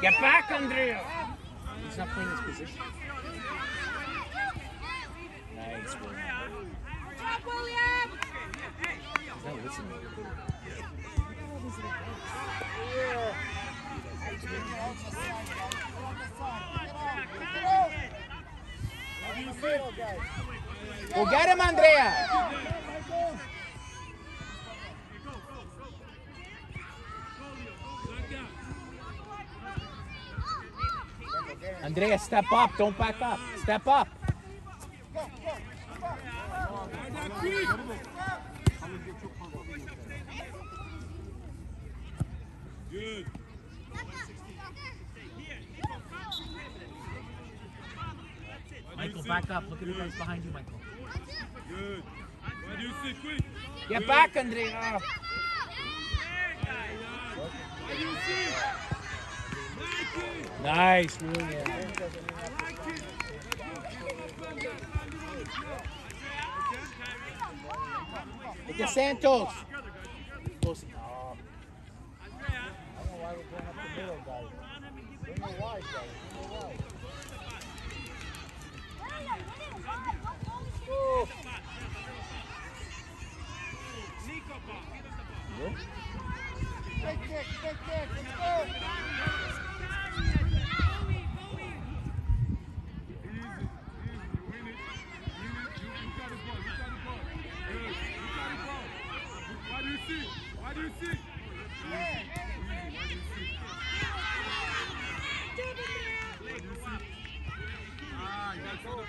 Get back, Andrea. He's not playing his position. Nice, William. Up, William! He's not listening. Go get him, Andrea. Andrea, step up. Don't back up. Step up. Good. Michael, back up. Look at the guys behind you, Michael. Good. Why do you sit quick? Get back, Andrea. Why do you sit? Mikey! Nice, William. Look at Santos. Close. Oh, Big kick, big kick, let's go. Easy, easy. Win it. Win it. You, you got the ball. You got the ball. Good. You got the ball. Why do you sit? Why do you sit? Easy. Easy. Why do you sit? Why do you sit? Ah, you gotta throw the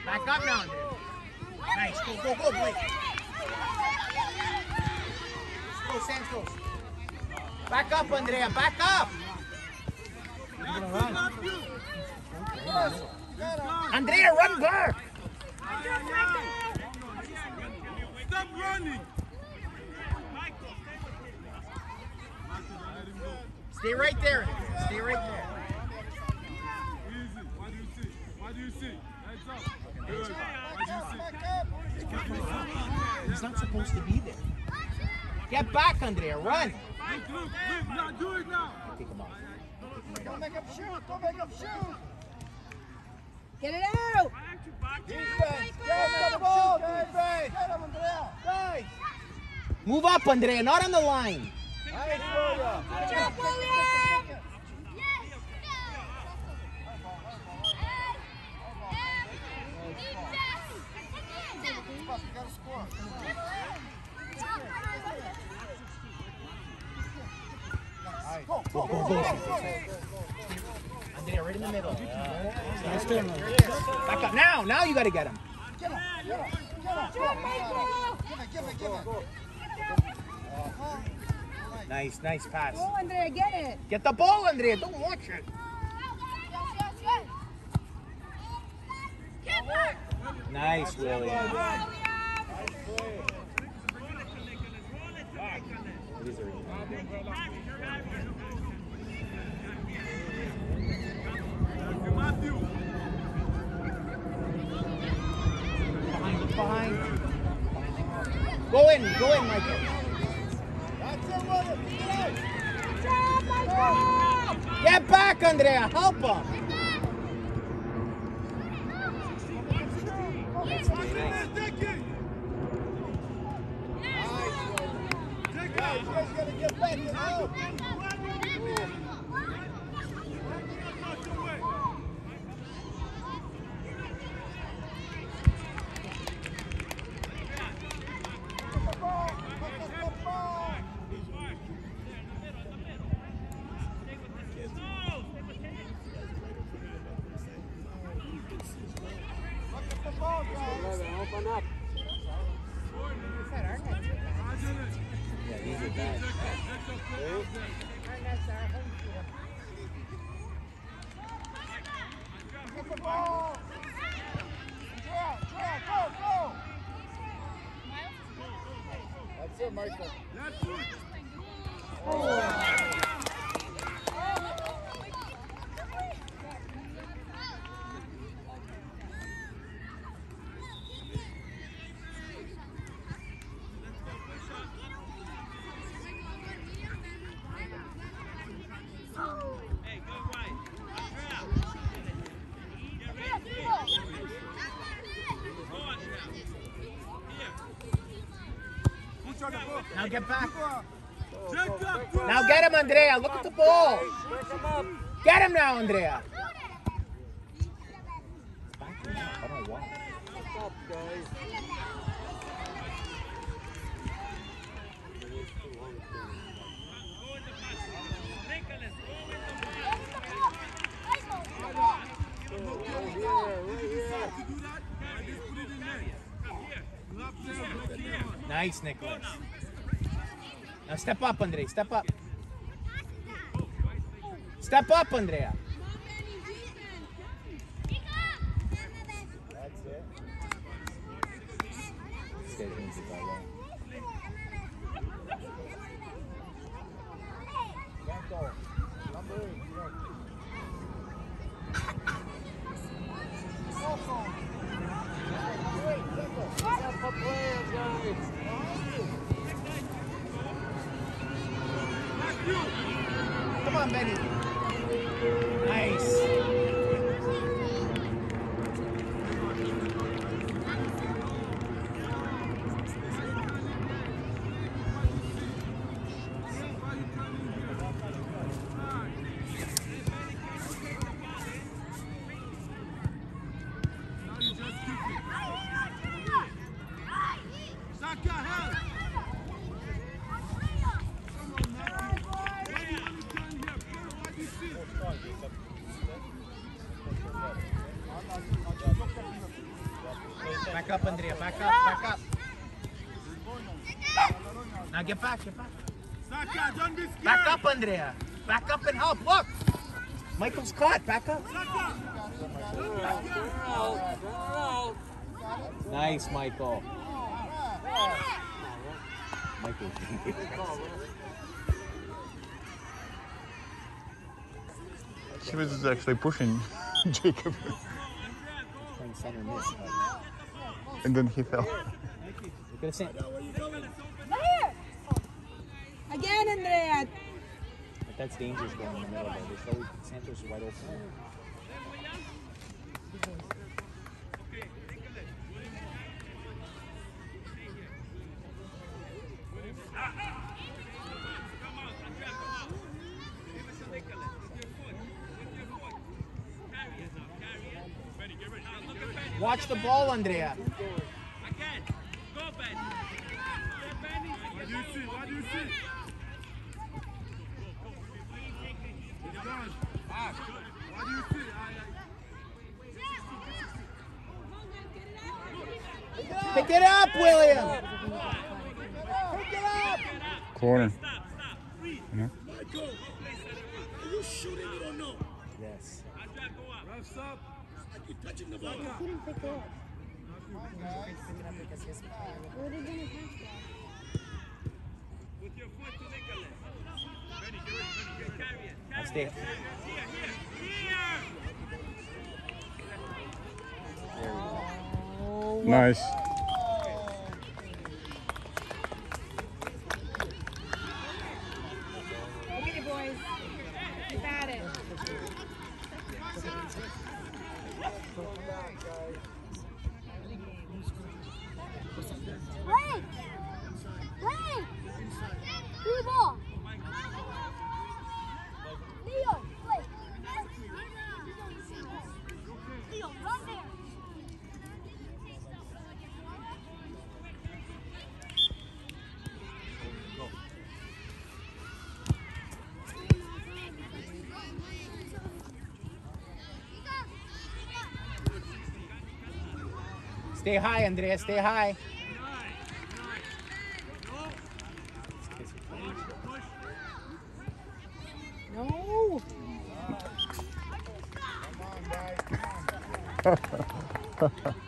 Back up now. Nice. Go, go, go, Blake. Go, Santos. Back up, Andrea. Back up. Andrea, run back. Stop running! Stay right there. Stay right there. Easy. Why do you sit? Why do you sit? Heads up. Good. Why do you sit? He's not supposed to be there. Get back, Andrea. Run. Look, look, look. Now do it now. Take him off. Don't make him shoot, don't make him shoot. Get it out! Defense, get him the ball, defense. Andrea. Move up, Andrea. Not on the line. Good job, William! Go, Go, go, go. Andrea, right in the middle. Nice turn. Back up. Now. Now you got to get him. Get him, get him, get him. Give it, give it, give it. Nice, nice pass. Go, Andrea, get it! Get the ball, Andrea. Don't watch it. Nice, William. These are- Matthew. Behind, behind. Go in, go in, Michael. That's it, William. Get out. Good job, Michael! Get back, Andrea. Help him. Take it. Guys, you guys gotta get That's it, Michael. That's it. Get back. Now get him, Andrea. Look at the ball. Get him now, Andrea. I don't know why. To do that, I just put it in there. Left there, break it on. Nice, Nicolas. Now step up, Andrea. Step up. Step up, Andrea. That's it. Stay easy, by the way. Franco. Number eight. you know. Come on, Benny. Nice. Now you just kick it. Saka, help. Come on, Matthew. What do you want to turn here? First, what do you see? Back up, Andrea. Back up, back up. Now get back, get back. Saka, don't be scared. Back up, Andrea. Back up and help. Look. Michael's caught. Back up. Saka. Don't be scared. Nice, Michael. Michael. She was actually pushing Jacob, Playing center mid. And then he fell. Look at the center. Here. Again, Andrea. But that's dangerous going in the middle. Though. There's always Santos is wide open. Watch the ball, Andrea. What do you see? What do you see? It's done. What do you see? I, I, Pick it up, William. Pick it up. Corner. Michael, are you shooting it or no? Yes. Refs up. You're touching the ball. Couldn't pick it up. With your foot to. Nice. Okay, boys. You got it. Wait! Wait! Do the ball! Leo, wait! Leo, run there! Stay high, Andrea. Stay high. No. Come on, guys. Come on.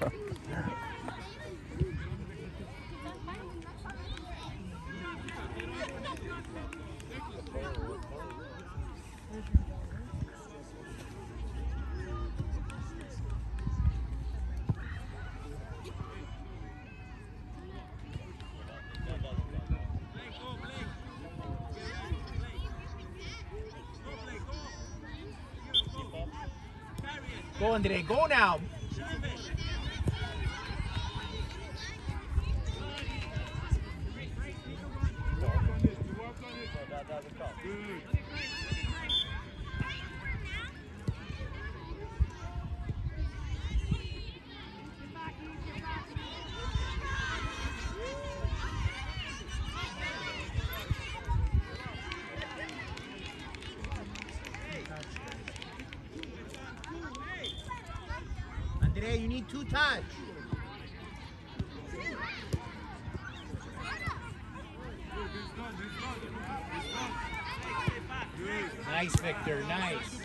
Go, Andrea. Go now. Two. Good. Nice, Victor. Nice.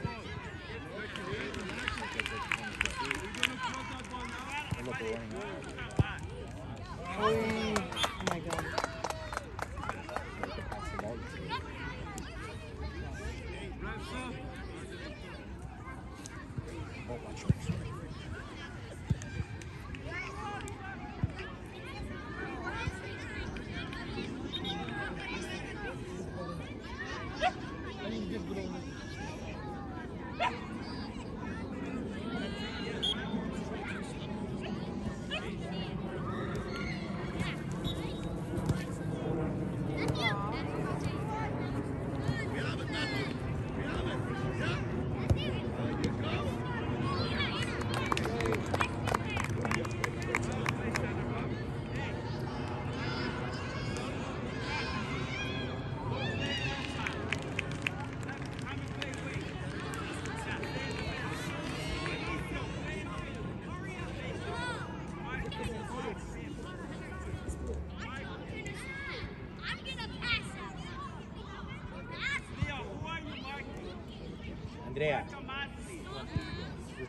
Oh, oh my god.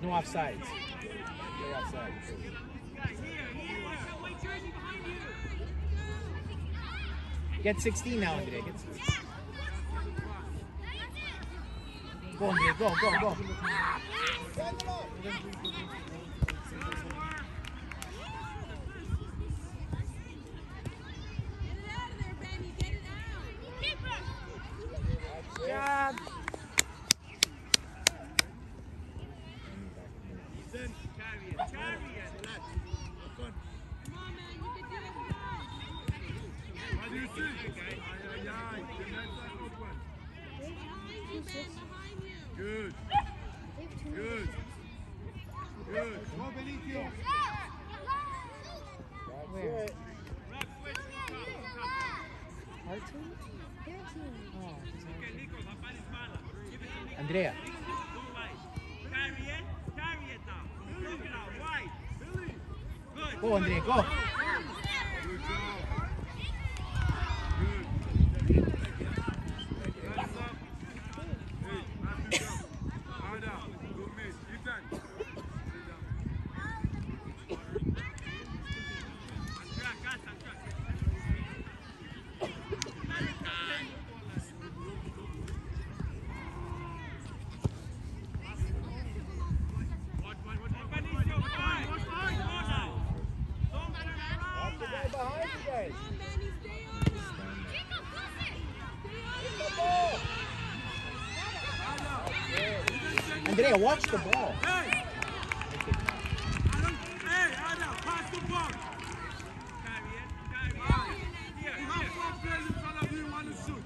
No offsides. Offside. Get 16 now, Andrea. Get 16. Go, Andrea. Go, go, go. Good job. What do you see? Ay, ay, ay. The net is open. Good. Good. Good. Go, Benicio. Where? Our team? Oh, Andrea. Go, Andrea. Go. Good job. Good. Bless up. Hey, Matthew, jump. Harder. Good miss. Ethan. Sit down. Watch the guy behind you guys. Andrea, watch the ball. Hey! I don't, hey, Ada, pass the ball. You have four players in front of you, you want to shoot.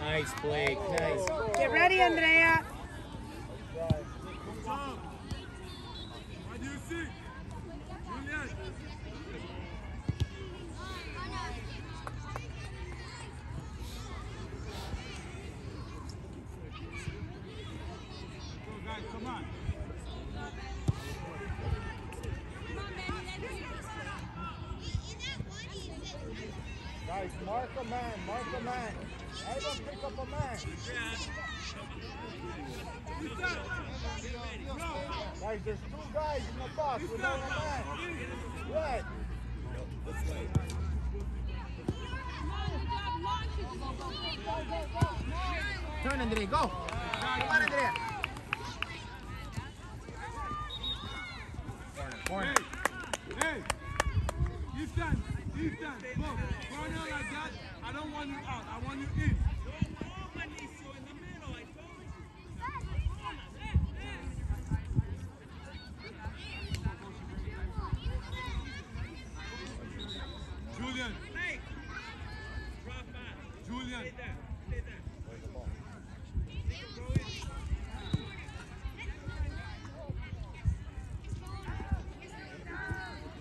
Nice, Blake. Nice. Get ready, Andrea. Mark a man, mark a man. Everyone pick up a man. Guys, there's two guys in the box without a man. What? Turn, Andrea. Go. Come on, Andrea. Corner. Hey, hey, Ethan, Ethan, go. Corner like that. I don't want you out. I want you in. Julian. Julian.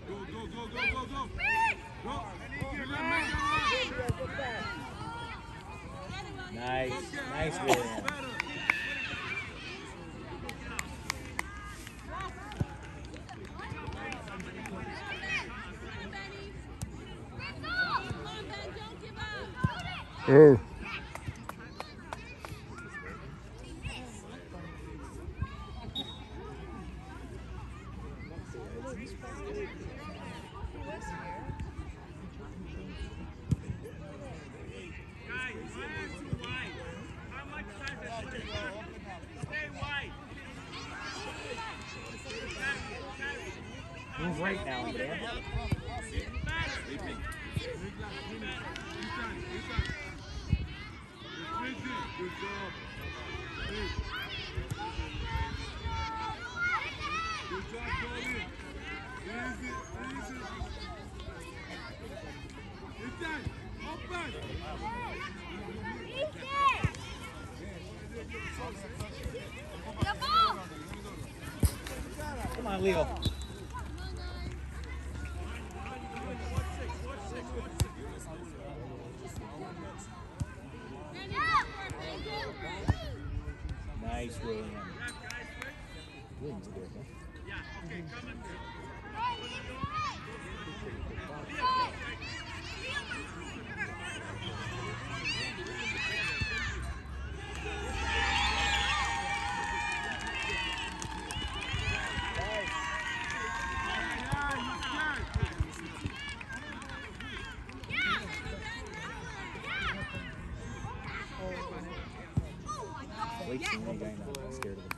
Go, go, go, go, go, go. Go. Julian, make it run. Nice. Okay, Nice, better, William. better. Move right now, Andrea. Good job. Easy, easy. Open. Come on, Leo. Nice, William. William's good, huh? Yeah, you can. Wait till you guy now. I'm scared of him.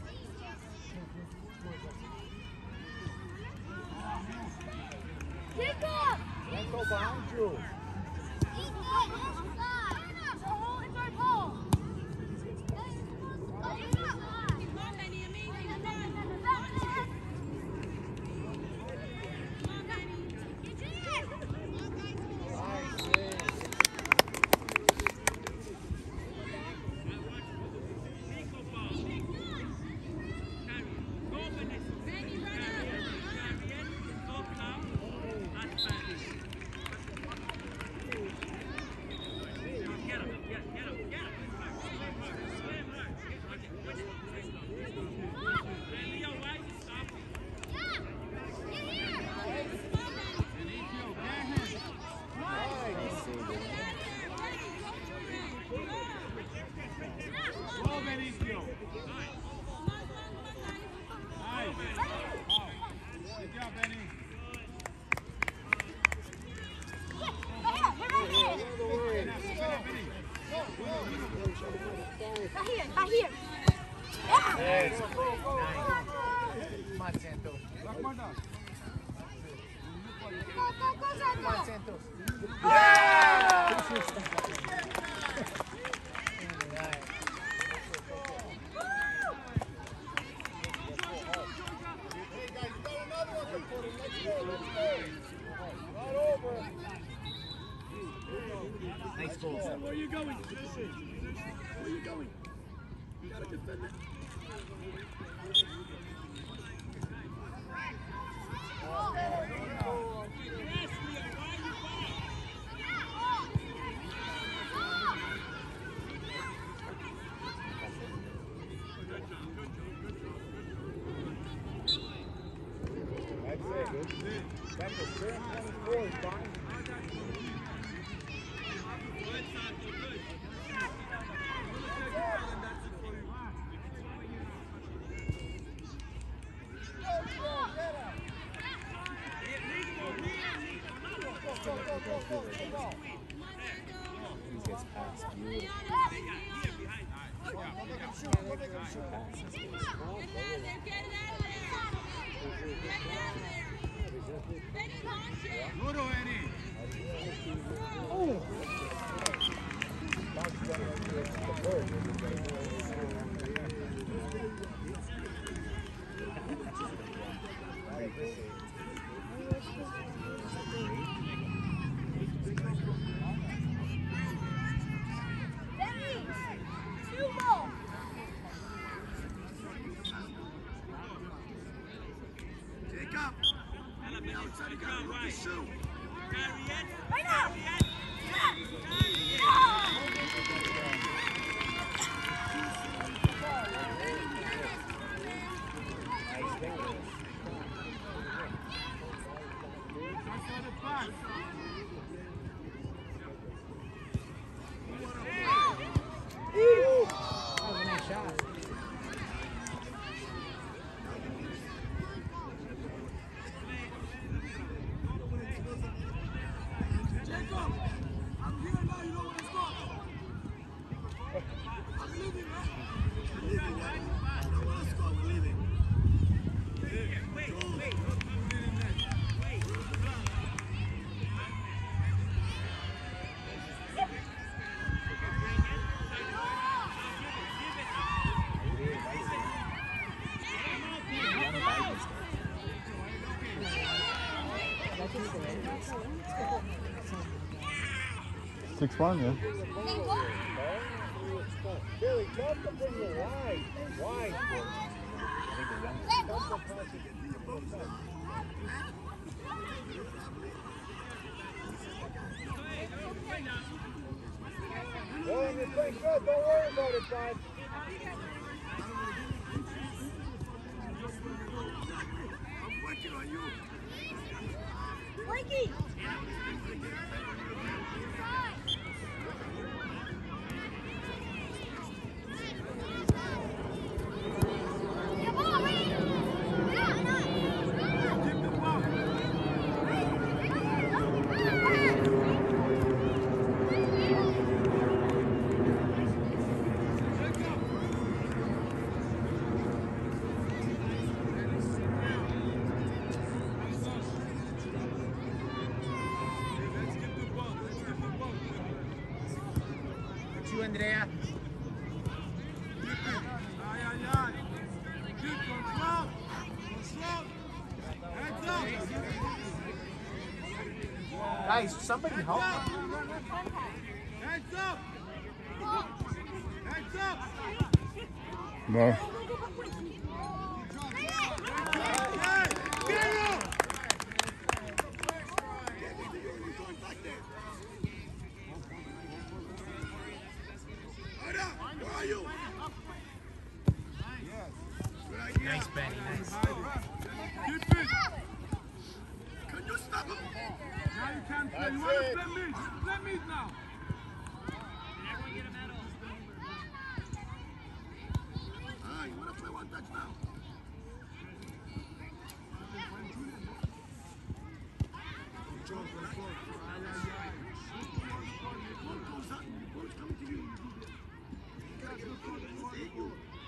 Don't go behind you. Go, Benicio. Nice. Good job, Benny. Come on, Santos. Lock one down. Come on, Santos. Goal. Where are you going? Where are you going? You gotta defend it. That's it. That's a fair 24, Don. He gets past. Beautiful. Duro, Right now. Six one, yeah. Billy, you. Don't worry about it, bud. It's you, Andrea. Ay, ay, ay. Keep control. Control. Hands up. Guys, somebody help me. Hands up. Hands up. No. Hey, get up. Nice, Benny. Nice. Can you stop him? Now you can play. You want to play mid? Play mid now. Ah, you want to play one touch now?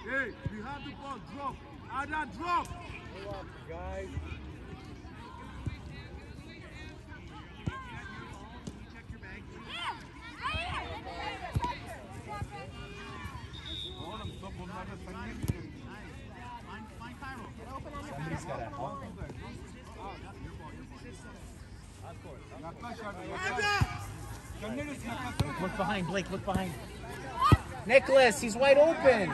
Hey, we have the ball. Drop. Ada, drop. Guys. Somebody's got to help him. Look behind, Blake. Look behind. Nicolas, he's wide open.